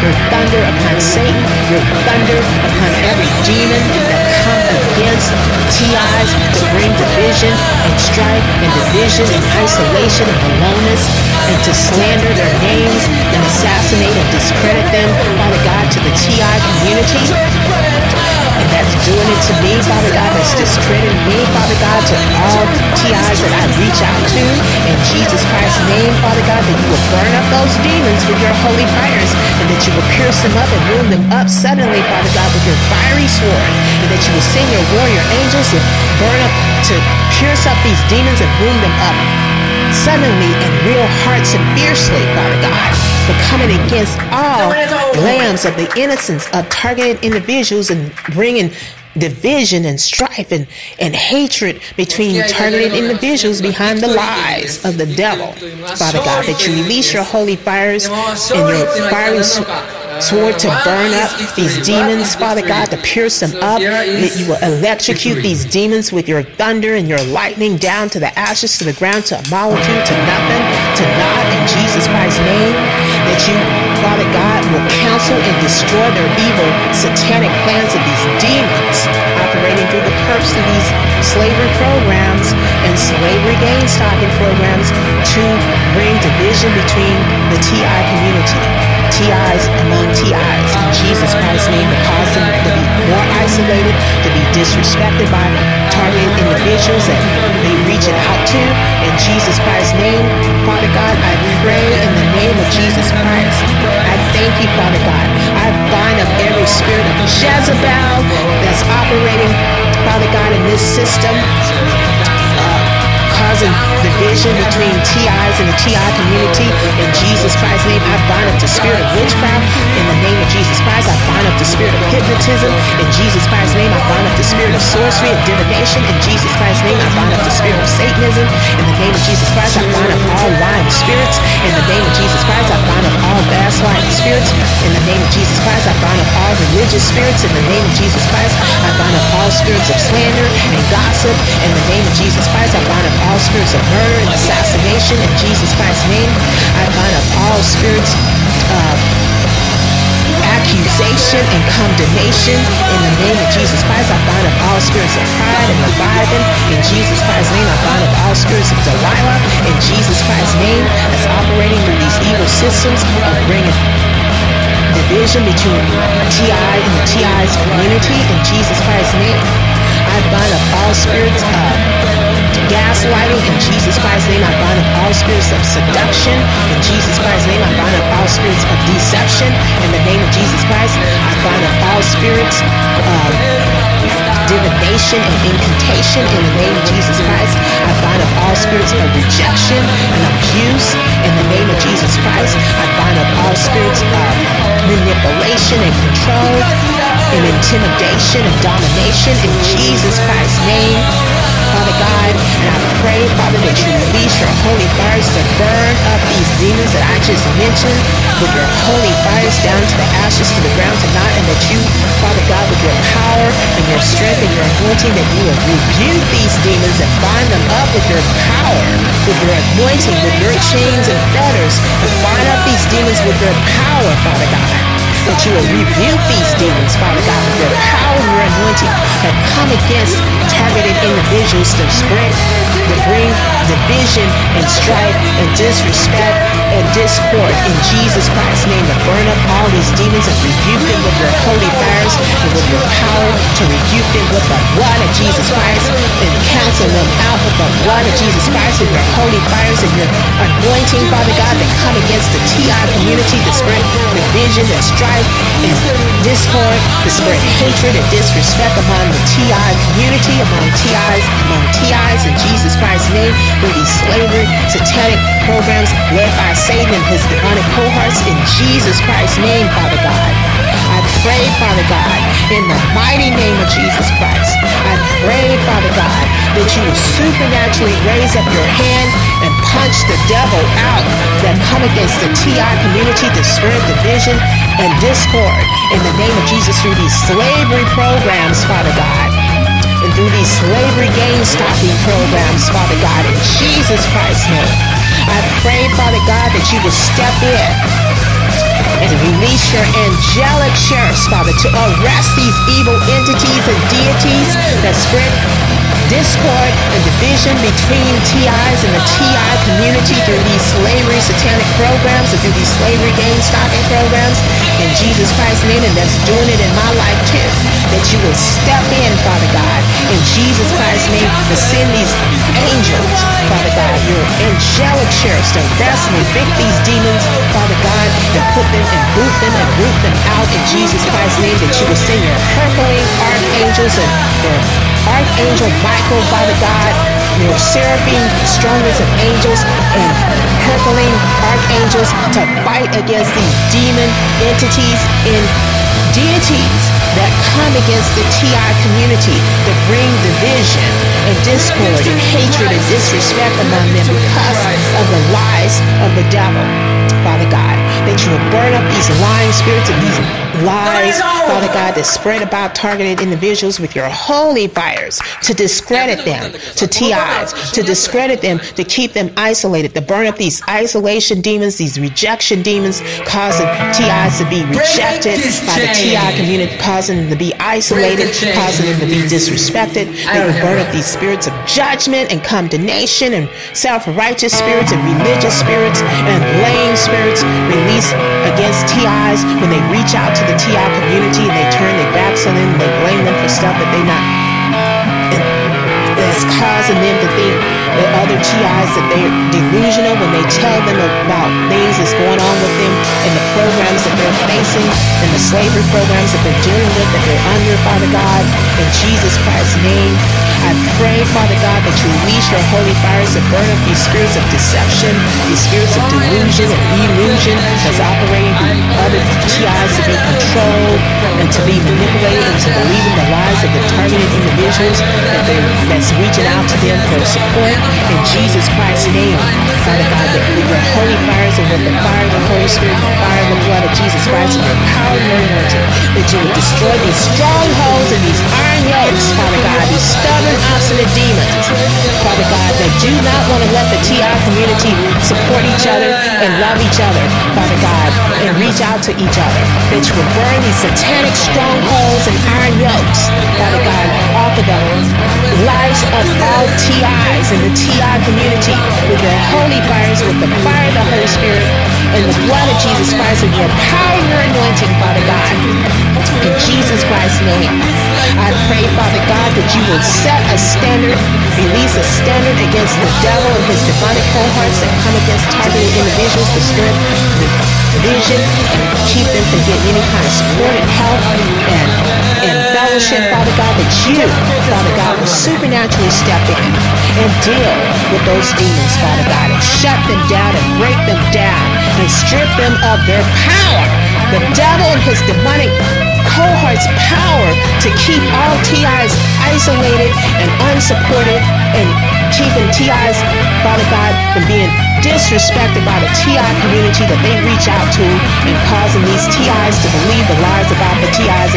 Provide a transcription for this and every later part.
your thunder upon Satan, your thunder upon every demon that come against TIs to bring division and strife and division and isolation and aloneness and to slander their names and assassinate and discredit them, Father God, to the TI community and that's doing it to me, Father God, that's discrediting me, Father God, to all TIs that I reach out to. In Jesus Christ's name, Father God, that you will burn demons with your holy fires, and that you will pierce them up and wound them up suddenly, Father God, with your fiery sword, and that you will send your warrior angels to burn up, to pierce up these demons and wound them up suddenly in real hearts and fiercely, Father God, for coming against all lambs of the innocence of targeted individuals and bringing division and strife and, and hatred between targeted individuals behind the lies of the devil. Father God, that you release your holy fires and your fiery sword to burn up these demons, Father God, to pierce them up, that you will electrocute these demons with your thunder and your lightning down to the ashes, to the ground, to a molecule, to nothing, to not in Jesus Christ's name, that you, Father God, will counsel and destroy their evil, satanic plans of these demons operating through the perps of these slavery programs and slavery gang stalking programs to bring division between the TI community. TIs among TIs in Jesus Christ's name to cause them to be more isolated, to be disrespected by targeted individuals that they reaching out to. In Jesus Christ's name, Father God, I pray in the name of Jesus Christ. I thank you, Father God. I bind up every spirit of Jezebel that's operating, Father God, in this system causing division between TIs and the TI community. In Jesus Christ's name, I bind up the spirit of witchcraft. In the name of Jesus Christ, I bind up the spirit of hypnotism. In Jesus Christ's name, I bind up the spirit of sorcery and divination. In Jesus Christ's name, I bind up the spirit of Satanism. In the name of Jesus Christ, I bind up all lying spirits. In the name of Jesus Christ, I bind up all gaslighting spirits. In the name of Jesus Christ, I bind up all religious spirits. In the name of Jesus Christ, I bind up all spirits of slander and gossip. In the name of Jesus Christ, I bind up all spirits of murder and assassination in Jesus Christ's name. I bind up all spirits of accusation and condemnation in the name of Jesus Christ. I bind up all spirits of pride and Leviathan in Jesus Christ's name. I bind up all spirits of Delilah in Jesus Christ's name that's operating through these evil systems of bringing division between TI and the TI's community in Jesus Christ's name. I bind up all spirits uh, of gaslighting in Jesus Christ's name. I bind up all spirits of seduction in Jesus Christ's name. I bind up all spirits of deception in the name of Jesus Christ. I bind up all spirits of uh, divination and incantation in the name of Jesus Christ. I bind up all spirits of rejection and abuse in the name of Jesus Christ. I bind up all spirits of manipulation and control and intimidation and domination in Jesus Christ's name. Father God. And I pray, Father, that you release your holy fires to burn up these demons that I just mentioned with your holy fires down to the ashes, to the ground, to not, and that you, Father God, with your power and your strength and your anointing, that you will rebuke these demons and bind them up with your power, with your anointing, with your chains and fetters, and bind up these demons with your power, Father God that you will rebuke these demons, Father God, with your power and your anointing that come against targeted individuals to spread, to bring division and strife and disrespect and discord. In Jesus Christ's name to burn up all these demons and rebuke them with your holy fires and with your power to rebuke them with the blood of Jesus Christ and counsel them out with the blood of Jesus Christ and your holy fires and your anointing, Father God, that come against the TI community to spread division and strife strife and discord, to spread hatred and disrespect among the TI community, among TIs, among TIs in Jesus Christ's name, through these slavery, satanic programs led by Satan and his demonic cohorts in Jesus Christ's name, Father God. I pray, Father God, in the mighty name of Jesus Christ. I pray, Father God, that you will supernaturally raise up your hand and punch the devil out that come against the TI community to spread division and discord in the name of Jesus through these slavery programs, Father God. And through these slavery gang stalking programs, Father God, in Jesus Christ's name. I pray, Father God, that you will step in and release your angelic sheriffs, Father, to arrest these evil entities and deities that spread discord and division between TIs and through these slavery satanic programs and through these slavery gang stalking programs in Jesus Christ's name, and that's doing it in my life too. That you will step in, Father God, in Jesus Christ's name, to send these angels, Father God, your angelic sheriffs to arrest and evict these demons, Father God, and put them and boot them and root them out in Jesus Christ's name, that you will send your Herculean archangels and your Archangel Michael, Father God, your seraphim, strongest of angels, and Herculean archangels to fight against these demon entities and deities that come against the TI community that bring division and discord and hatred and disrespect among them because of the lies of the devil, Father God. That you will burn up these lying spirits and these lies, Father God, that spread about targeted individuals with your holy fires to discredit them to TIs, to discredit them, to keep them isolated, to burn up these isolation demons, these rejection demons, causing TIs to be rejected by the TI community, causing them to be isolated, causing them to be disrespected. They will burn up these spirits of judgment and condemnation and self-righteous spirits and religious spirits and blame spirits released against TIs when they reach out to the TI community and they turn their backs on them and they blame them for stuff that they not that's causing them to think that other TIs that they're delusional when they tell them about things that's going on with them and the programs that they're facing and the slavery programs that they're dealing with that they're under, Father God, in Jesus Christ's name. I pray, Father God, that you release your holy fires to burn up these spirits of deception, these spirits of delusion and illusion that's operating through other TIs to be controlled and to be manipulated into believing the lies of the targeted individuals that they that's reaching out to them for support. In Jesus Christ's name, Father God, that your holy fires and with the fire of the Holy Spirit, the fire of the blood of Jesus Christ and your power and your anointing, that you would destroy these strongholds and these iron yokes, Father God, these stubborn obstinate demons, Father God, that do not want to let the TI community support each other and love each other, Father God, and reach out to each other. That you will burn these satanic strongholds and iron yokes, Father God, off of the lives of all TIs and the TI community with the holy fires, with the fire of the Holy Spirit and the blood of Jesus Christ and your power and your anointing, Father God. In Jesus Christ's name, I pray, Father God, that you will set a standard, release a standard against the devil and his demonic cohorts that come against targeted individuals spread division and keep them from getting any kind of support and help and, and fellowship, Father God, that you, Father God, will supernaturally step in and deal with those demons, Father God, and shut them down and break them down and strip them of their power. The devil and his demonic cohort's power to keep all TIs isolated and unsupported and keeping TIs, Father God, from being disrespected by the TI community that they reach out to and causing these TIs to believe the lies about the TIs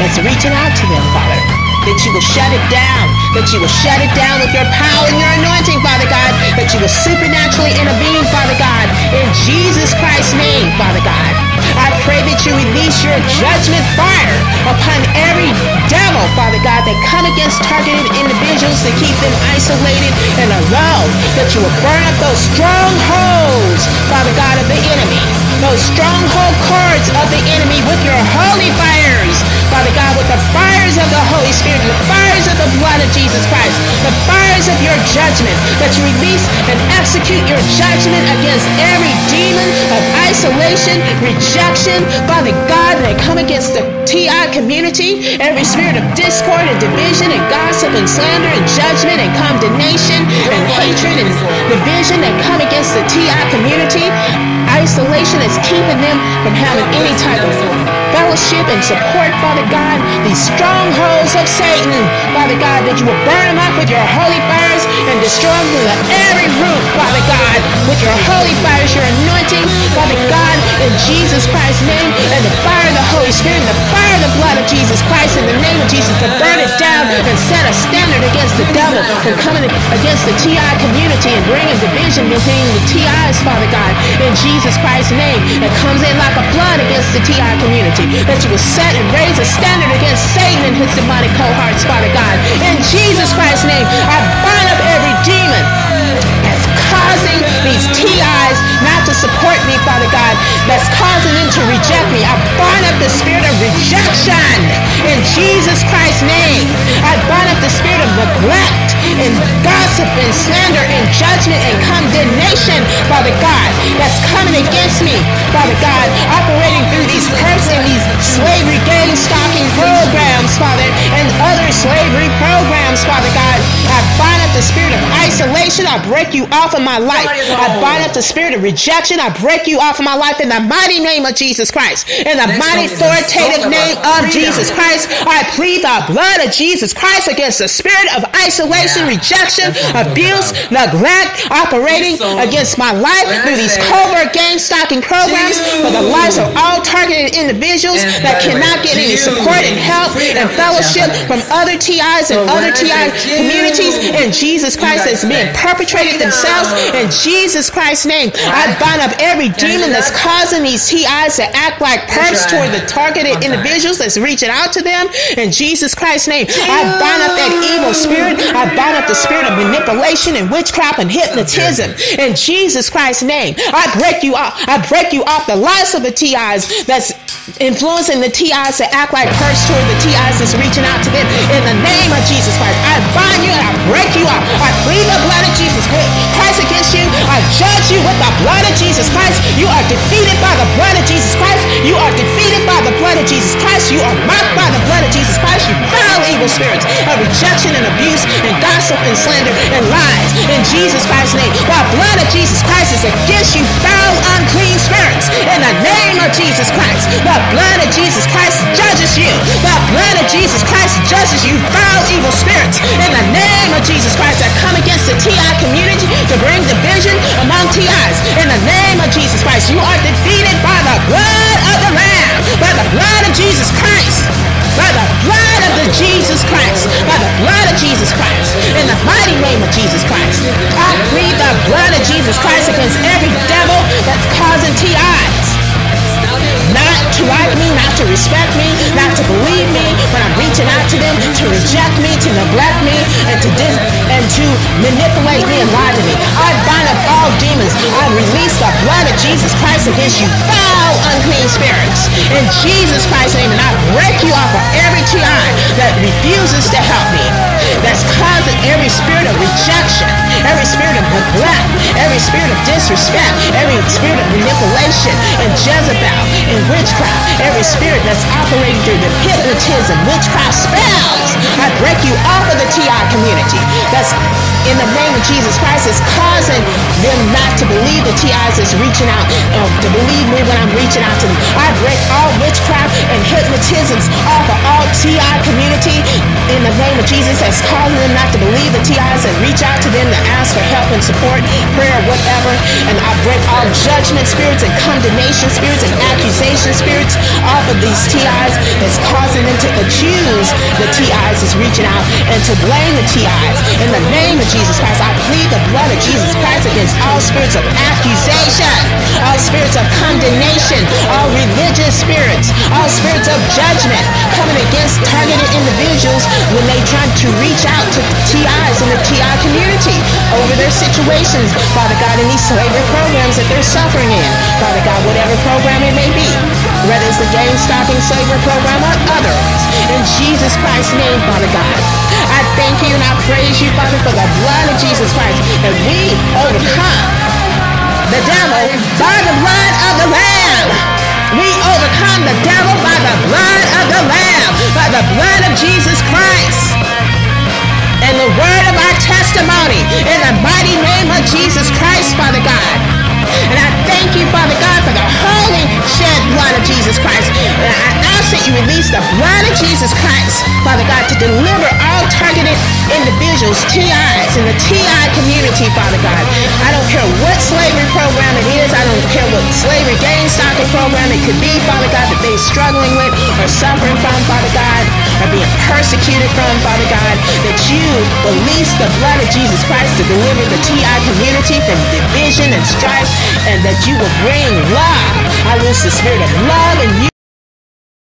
that's reaching out to them, Father. That you will shut it down. That you will shut it down with your power and your anointing, Father God. That you will supernaturally intervene, Father God. In Jesus Christ's name, Father God. I pray that you release your judgment fire upon every devil, Father God, that come against targeted individuals to keep them isolated and alone. That you will burn up those strongholds, Father God, of the enemy. Those stronghold cords of the enemy with your holy fires, Father God, with the fires of the Holy Spirit, and the fires of the blood of Jesus Christ, the fires of your judgment, that you release and execute your judgment against every demon of isolation, rejection, Father God, that come against the TI community, every spirit of discord and division and gossip and slander and judgment and condemnation and hatred and division. That come against the TI isolation is keeping them from having any type of fellowship and support, Father God, these strongholds of Satan, Father God, that you will burn them up with your holy fires and destroy them to every root, Father God, with your holy fires, your anointing, Father God, in Jesus Christ's name, and the fire of the Holy Spirit, and the fire of the blood of Jesus Christ in the name of Jesus to burn it down and set a standard against the devil from coming against the TI community and bringing division between the TIs, Father God, in Jesus Christ's name that comes in like a flood against the TI community. That you will set and raise a standard against Satan and his demonic cohorts, Father God. In Jesus Christ's name, I bind up every demon that's causing these TIs not to support me, Father God, that's causing them to reject me. I bind up the spirit of rejection in Jesus Christ's name. And gossip and slander and judgment and condemnation, Father God, that's coming against me, Father God, operating through these perps and these slavery gang stalking programs, Father, and other slavery programs, Father God. I the spirit of isolation. I break you off of my life. I bind up the spirit of rejection. I break you off of my life in the mighty name of Jesus Christ. In the mighty authoritative name of Jesus Christ, I plead the blood of Jesus Christ against the spirit of isolation, rejection, abuse, neglect, operating against my life through these covert gang stalking programs for the lives of all targeted individuals that cannot get any support and help and fellowship from other TIs and other TI communities in Jesus Christ that's being perpetrated themselves in Jesus Christ's name. I bind up every demon that's causing these TIs to act like perps toward the targeted individuals that's reaching out to them in Jesus Christ's name. I bind up that evil spirit. I bind up the spirit of manipulation and witchcraft and hypnotism in Jesus Christ's name. I break you off. I break you off the lives of the TIs that's influencing the TIs to act like perps toward the TIs that's reaching out to them in the name of Jesus Christ. I bind you and I break you off. I plead the blood of Jesus Christ against you. I judge you with the blood of Jesus Christ. You are defeated by the blood of Jesus Christ. You are defeated blood of Jesus Christ. You are marked by the blood of Jesus Christ. You foul evil spirits of rejection and abuse and gossip and slander and lies. In Jesus Christ's name, the blood of Jesus Christ is against you foul unclean spirits. In the name of Jesus Christ, the blood of Jesus Christ judges you. The blood of Jesus Christ judges you foul evil spirits. In the name of Jesus Christ that come against the TI community to bring division among TIs. In the name of Jesus Christ, you are the Jesus Christ, by the blood of Jesus Christ, in the mighty name of Jesus Christ, I plead the blood of Jesus Christ against every devil that's causing TIs not to like me, not to respect me, not to believe me when I'm reaching out to them, to reject me, to neglect me, and to dis- and to manipulate me and lie to me. I bind up all demons. I release the blood of Jesus Christ against you, foul, unclean spirits. In Jesus Christ's name, and I break you off of every TI that refuses to help me. That's causing every spirit of rejection, every spirit of neglect, every spirit of disrespect, every spirit of manipulation and Jezebel and witchcraft, every spirit that's operating through the hypnotism, witchcraft spells. I break you off of the TI community. That's in the name of Jesus Christ is causing them not to believe the TIs is reaching out, uh, to believe me when I'm reaching out to them. I break all witchcraft and hypnotisms off of all TI community in the name of Jesus that's causing them not to believe the TIs and reach out to them to ask for help and support, prayer, whatever. And I break all judgment spirits and condemnation spirits and accusation spirits off of these TIs that's causing them to accuse the TIs is reaching out and to blame the TIs. Against all spirits of accusation, all spirits of condemnation, all religious spirits, all spirits of judgment coming against targeted individuals when they try to reach out to TIs in the TI community over their situations, Father God, in these slavery programs that they're suffering in. Father God, whatever program it may be, whether it's the gang stalking slavery program or others. In Jesus Christ's name, Father God, praise you, Father, for the blood of Jesus Christ And we overcome the devil by the blood of the Lamb. We overcome the devil by the blood of the Lamb, by the blood of Jesus Christ. And the word of our testimony in the mighty name of Jesus Christ, Father God. And I thank you, Father God, for the holy shed blood of Jesus Christ. And I ask that you release the blood of Jesus Christ, Father God, to deliver targeted individuals, TIs, in the TI community, Father God. I don't care what slavery program it is. I don't care what slavery gang stalking program it could be, Father God, that they're struggling with or suffering from, Father God, or being persecuted from, Father God, that you release the blood of Jesus Christ to deliver the TI community from division and strife, and that you will bring love. I loose the spirit of love and